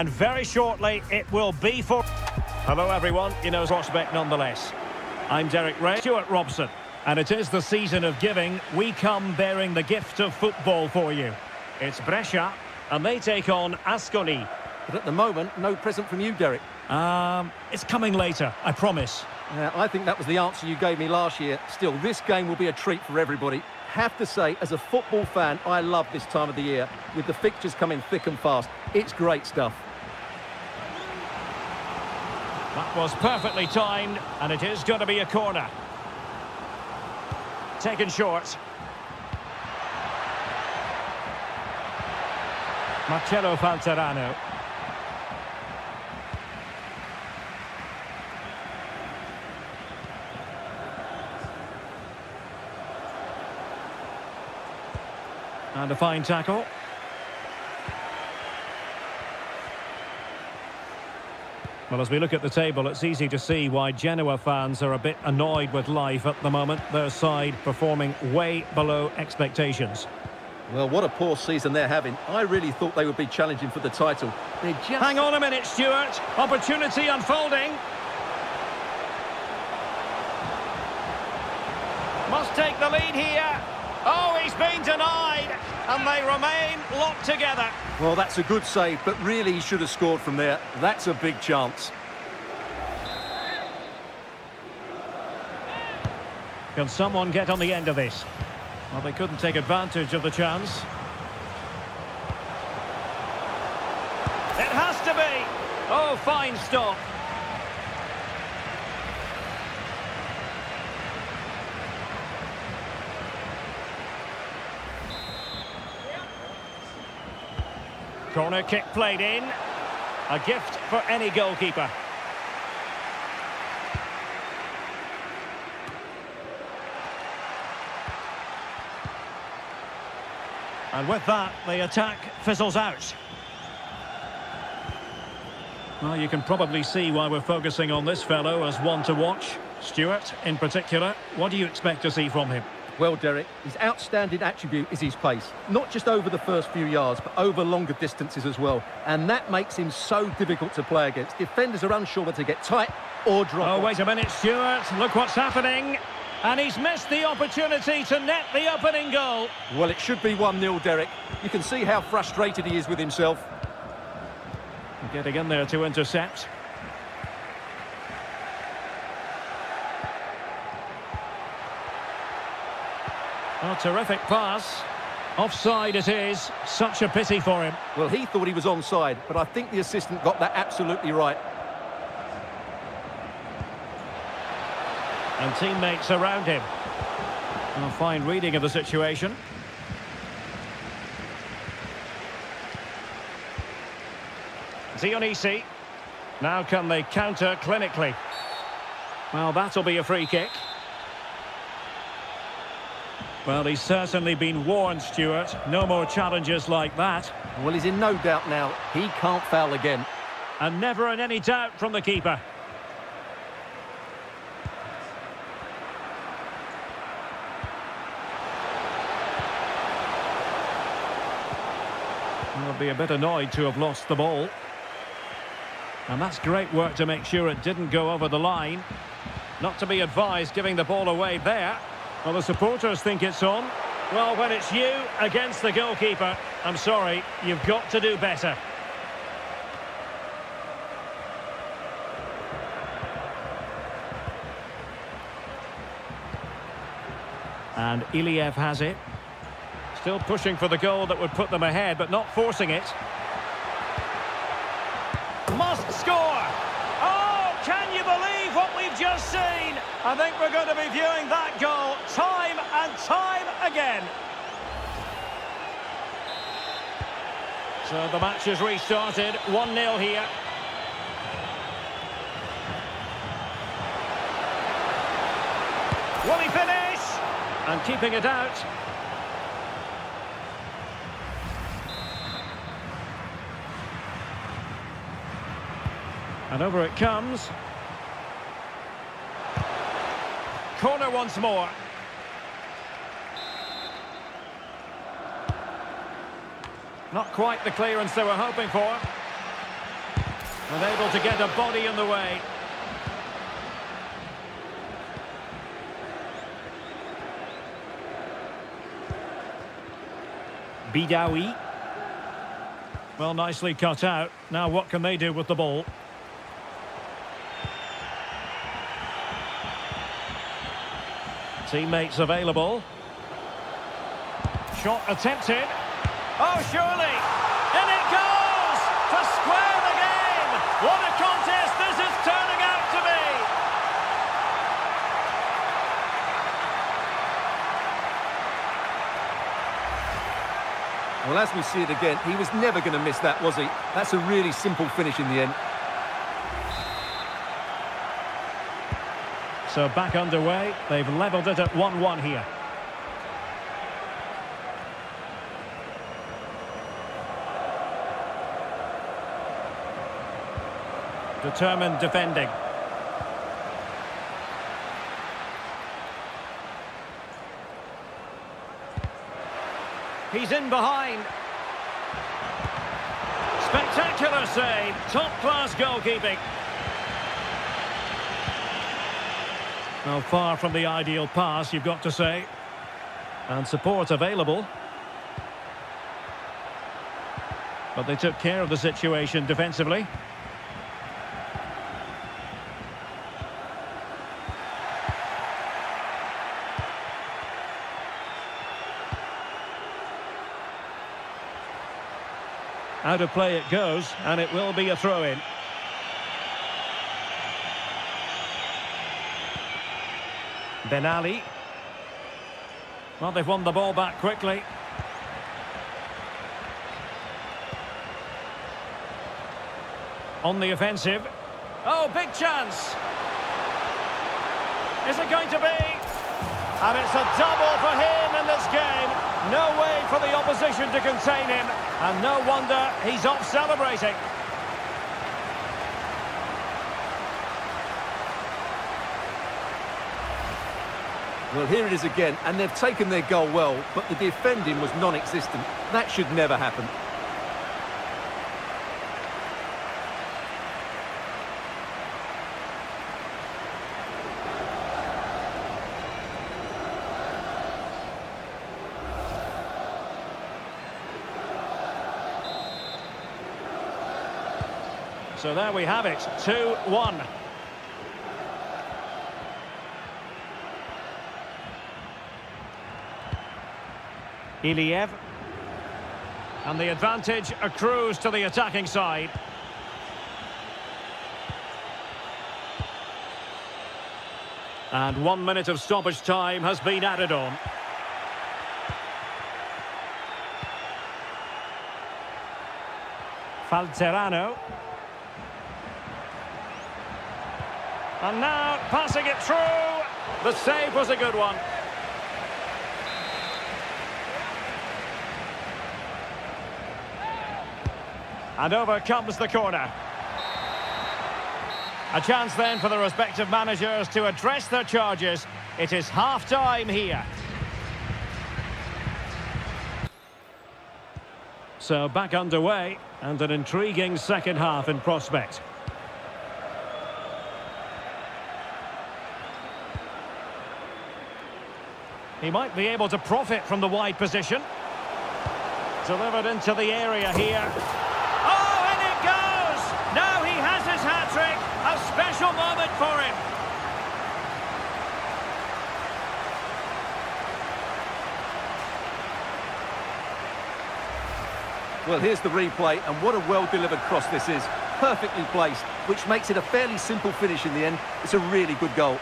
and very shortly it will be for... Hello everyone, you know prospect nonetheless. I'm Derek Rae, Stewart Robson, and it is the season of giving. We come bearing the gift of football for you. It's Brescia, and they take on Ascoli. But at the moment, no present from you, Derek. Um, it's coming later, I promise. Yeah, I think that was the answer you gave me last year. Still, this game will be a treat for everybody. Have to say, as a football fan, I love this time of the year. With the fixtures coming thick and fast, it's great stuff. That was perfectly timed, and it is going to be a corner. Taken short. Marcelo Falzerano. And a fine tackle. Well, as we look at the table, it's easy to see why Genoa fans are a bit annoyed with life at the moment. Their side performing way below expectations. Well, what a poor season they're having. I really thought they would be challenging for the title. They're just... Hang on a minute, Stewart. Opportunity unfolding. Must take the lead here. Oh, he's been denied. And they remain locked together. Well, that's a good save, but really he should have scored from there. That's a big chance. Can someone get on the end of this? Well, they couldn't take advantage of the chance. It has to be! Oh, fine stop. Corner kick played in. A gift for any goalkeeper. And with that, the attack fizzles out. Well, you can probably see why we're focusing on this fellow as one to watch. Stewart, in particular, what do you expect to see from him? Well, Derek, his outstanding attribute is his pace. Not just over the first few yards, but over longer distances as well. And that makes him so difficult to play against. Defenders are unsure whether to get tight or drop. Oh, wait a minute, Stewart. Look what's happening. And he's missed the opportunity to net the opening goal. Well, it should be 1-0, Derek. You can see how frustrated he is with himself. Getting in there to intercept. Oh, terrific pass. Offside it is. Such a pity for him. Well, he thought he was onside, but I think the assistant got that absolutely right. And teammates around him. A fine reading of the situation. Dionisi. Now can they counter clinically? Well, that'll be a free kick. Well, he's certainly been warned, Stewart. No more challenges like that. Well, he's in no doubt now. He can't foul again. And never in any doubt from the keeper. He'll be a bit annoyed to have lost the ball. And that's great work to make sure it didn't go over the line. Not to be advised giving the ball away there. Well, the supporters think it's on. Well, when it's you against the goalkeeper, I'm sorry, you've got to do better. And Iliev has it. Still pushing for the goal that would put them ahead, but not forcing it. Must score! Oh, can you believe what we've just seen? I think we're going to be viewing that time again. So the match has restarted, 1-0 here. Will he finish? And keeping it out. And over it comes. Corner once more. Not quite the clearance they were hoping for. Unable to get a body in the way. Bidaoui. Well, nicely cut out. Now what can they do with the ball? Teammates available. Shot attempted. Oh, surely! In it goes! To square the game! What a contest this is turning out to be! Well, as we see it again, he was never going to miss that, was he? That's a really simple finish in the end. So back underway. They've levelled it at 1-1 here. Determined defending. He's in behind. Spectacular save. Top-class goalkeeping. Now, far from the ideal pass, you've got to say. And support available. But they took care of the situation defensively. Out of play it goes, and it will be a throw-in. Ben Ali. Well, they've won the ball back quickly. On the offensive. Oh, big chance. Is it going to be? And it's a double for him in this game. No way for the opposition to contain him. And no wonder he's off celebrating. Well, here it is again, and they've taken their goal well, but the defending was non-existent. That should never happen. So there we have it, 2-1. Iliev. And the advantage accrues to the attacking side. And one minute of stoppage time has been added on. Falzerano. And now passing it through. The save was a good one. And over comes the corner. A chance then for the respective managers to address their charges. It is half-time here. So back underway and an intriguing second half in prospect. He might be able to profit from the wide position. Delivered into the area here. Oh, and it goes! Now he has his hat-trick. A special moment for him. Well, here's the replay, and what a well-delivered cross this is. Perfectly placed, which makes it a fairly simple finish in the end. It's a really good goal.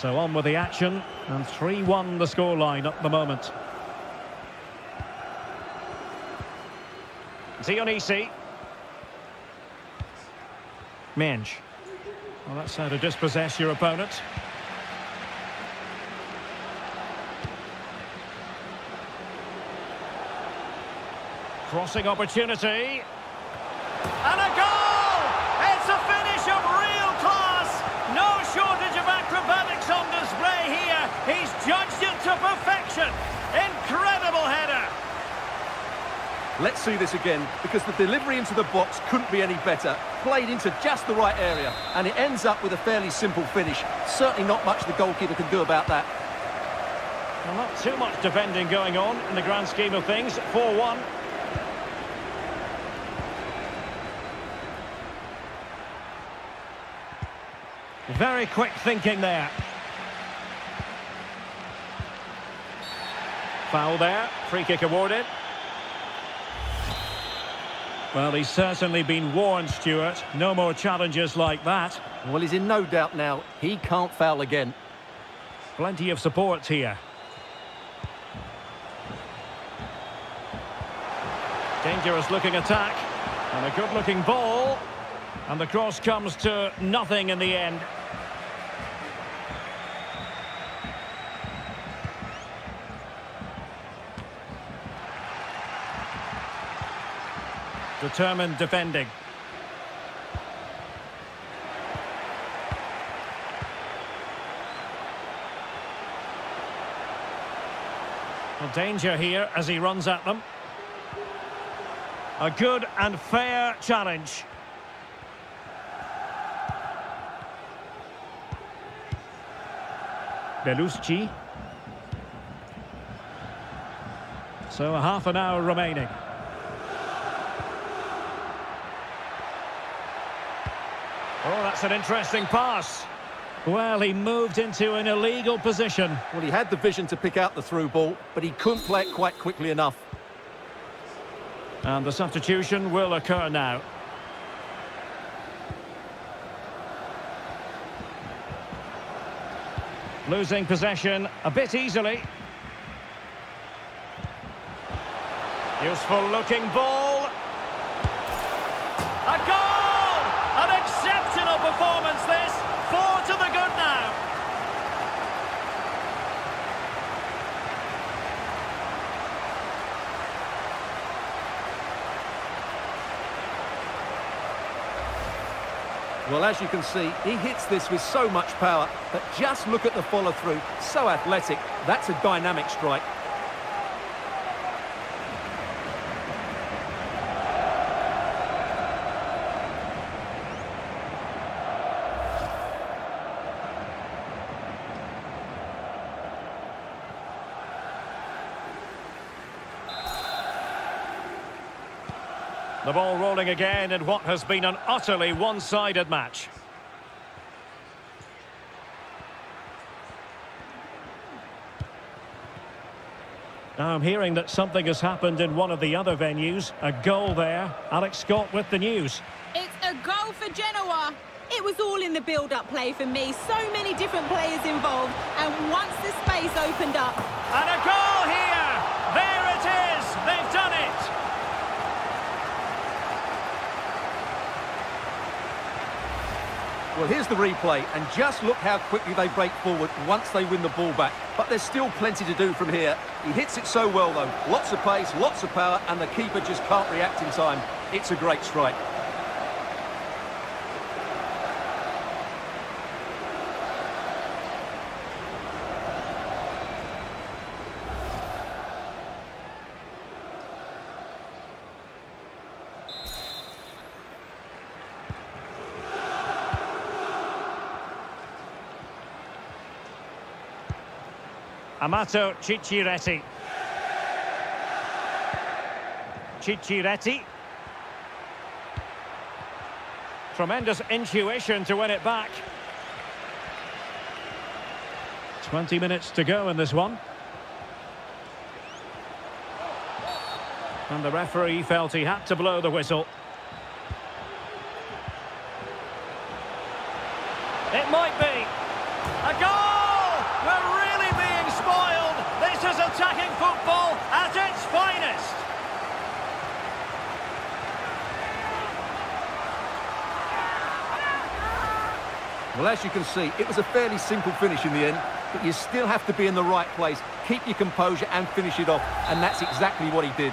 So on with the action, and 3-1 the scoreline at the moment. Dionisi. Minge. Well, that's how to dispossess your opponent. Crossing opportunity. Let's see this again, because the delivery into the box couldn't be any better. Played into just the right area, and it ends up with a fairly simple finish. Certainly not much the goalkeeper can do about that. Well, not too much defending going on in the grand scheme of things. 4-1. Very quick thinking there. Foul there. Free kick awarded. Well, he's certainly been warned, Stewart. No more challenges like that. Well, he's in no doubt now. He can't foul again. Plenty of support here. Dangerous looking attack. And a good looking ball. And the cross comes to nothing in the end. Determined defending. Well, danger here as he runs at them. A good and fair challenge. Bellusci. So half an hour remaining. Oh, that's an interesting pass. Well, he moved into an illegal position. Well, he had the vision to pick out the through ball, but he couldn't play it quite quickly enough. And the substitution will occur now. Losing possession a bit easily. Useful looking ball. A goal! Performance this. Four to the good now. Well, as you can see, he hits this with so much power, but just look at the follow-through. So athletic. That's a dynamic strike. The ball rolling again in what has been an utterly one-sided match. Now I'm hearing that something has happened in one of the other venues. A goal there. Alex Scott with the news. It's a goal for Genoa. It was all in the build-up play for me. So many different players involved. And once the space opened up... And a goal here! There it is! They've done it! Well, here's the replay, and just look how quickly they break forward once they win the ball back. But there's still plenty to do from here. He hits it so well, though. Lots of pace, lots of power, and the keeper just can't react in time. It's a great strike. Amato Ciciretti. Ciciretti. Tremendous intuition to win it back. 20 minutes to go in this one. And the referee felt he had to blow the whistle. It might be. A goal! We're really being spoiled. This is attacking football at its finest. Well, as you can see, it was a fairly simple finish in the end, but you still have to be in the right place, keep your composure and finish it off, and that's exactly what he did.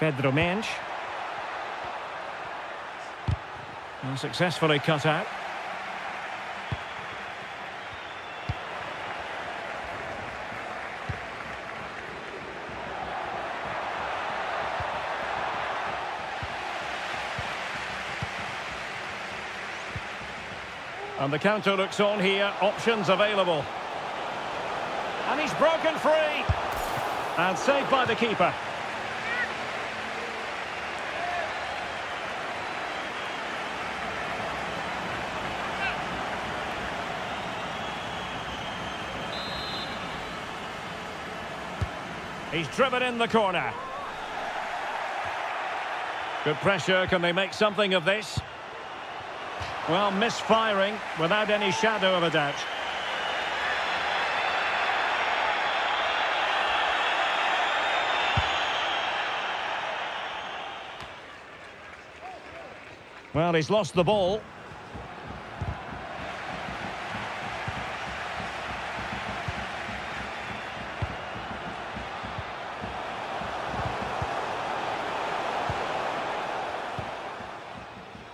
Pedro Mensch. And successfully cut out. And the counter looks on here. Options available. And he's broken free. And saved by the keeper. He's driven in the corner. Good pressure. Can they make something of this? Well, misfiring without any shadow of a doubt. Well, he's lost the ball.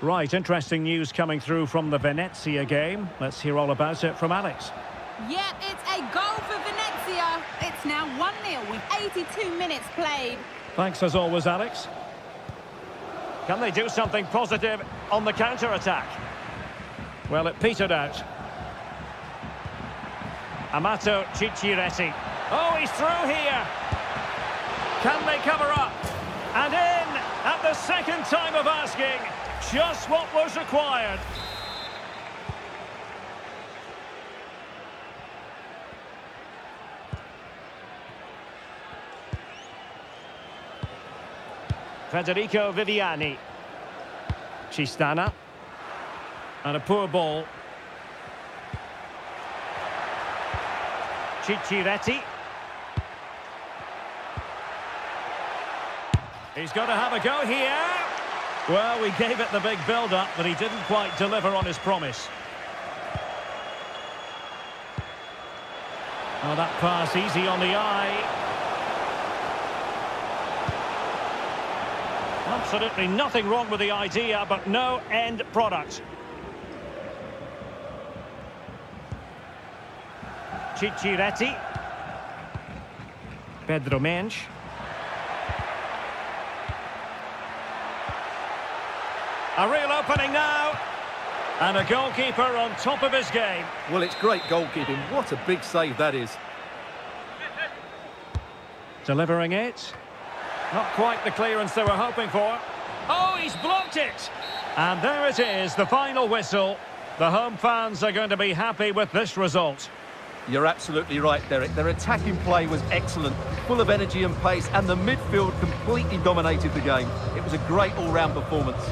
Right, interesting news coming through from the Venezia game. Let's hear all about it from Alex. Yep, it's a goal for Venezia. It's now 1-0 with 82 minutes played. Thanks as always, Alex. Can they do something positive on the counter-attack? Well, it petered out. Amato Ciciretti. Oh, he's through here. Can they cover up? And in at the second time of asking. Just what was required. Federico Viviani. Cistana. And a poor ball. Ciciretti. He's got to have a go here. Well, we gave it the big build-up, but he didn't quite deliver on his promise. Oh, that pass easy on the eye. Absolutely nothing wrong with the idea, but no end product. Ciciretti. Pedro Mensch. A real opening now. And a goalkeeper on top of his game. Well, it's great goalkeeping. What a big save that is. Delivering it. Not quite the clearance they were hoping for. Oh, he's blocked it. And there it is, the final whistle. The home fans are going to be happy with this result. You're absolutely right, Derek. Their attacking play was excellent, full of energy and pace, and the midfield completely dominated the game. It was a great all-round performance.